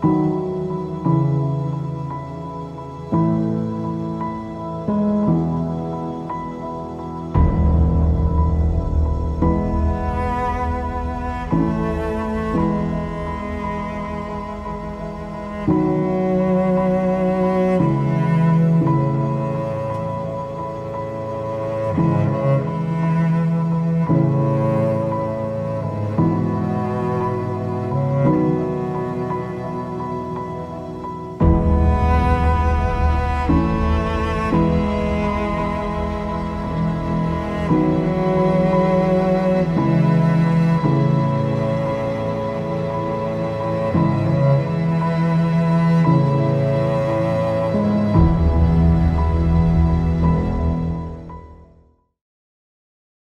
Thank mm -hmm. you. Música